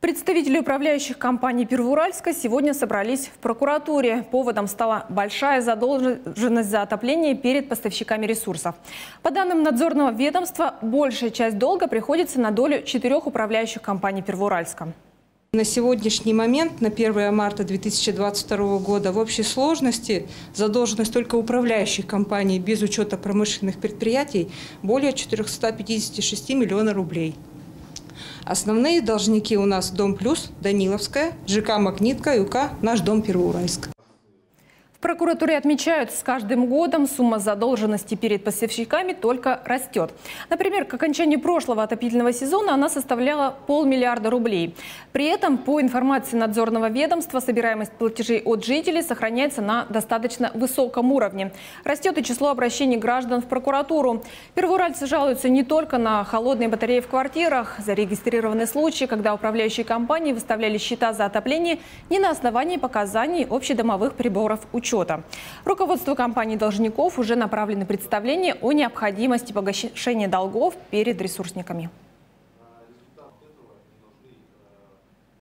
Представители управляющих компаний Первоуральска сегодня собрались в прокуратуре. Поводом стала большая задолженность за отопление перед поставщиками ресурсов. По данным надзорного ведомства, большая часть долга приходится на долю четырех управляющих компаний Первоуральска. На сегодняшний момент, на 1 марта 2022 года, в общей сложности задолженность только управляющих компаний без учета промышленных предприятий более 456 миллионов рублей. Основные должники у нас Дом Плюс, Даниловская, ЖК Магнитка УК Наш дом Первоуральск. В прокуратуре отмечают, с каждым годом сумма задолженности перед поставщиками только растет. Например, к окончанию прошлого отопительного сезона она составляла полмиллиарда рублей. При этом, по информации надзорного ведомства, собираемость платежей от жителей сохраняется на достаточно высоком уровне. Растет и число обращений граждан в прокуратуру. Первоуральцы жалуются не только на холодные батареи в квартирах. Зарегистрированы случаи, когда управляющие компании выставляли счета за отопление не на основании показаний общедомовых приборов учета учета. Руководству компании должников уже направлены представления о необходимости погашения долгов перед ресурсниками.